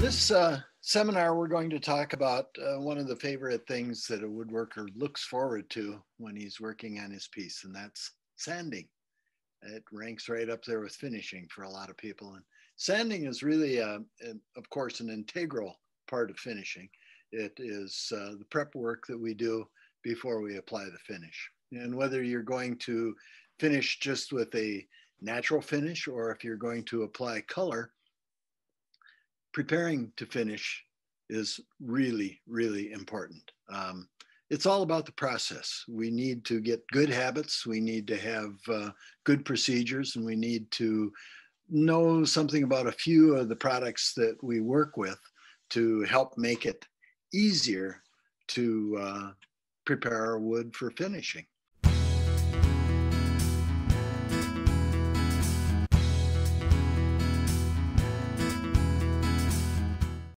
this uh, seminar, we're going to talk about uh, one of the favorite things that a woodworker looks forward to when he's working on his piece, and that's sanding. It ranks right up there with finishing for a lot of people. And sanding is really, a, uh, a, of course, an integral part of finishing. It is uh, the prep work that we do before we apply the finish. And whether you're going to finish just with a natural finish or if you're going to apply color, preparing to finish is really, really important. Um, it's all about the process. We need to get good habits, we need to have uh, good procedures, and we need to know something about a few of the products that we work with to help make it easier to uh, prepare our wood for finishing.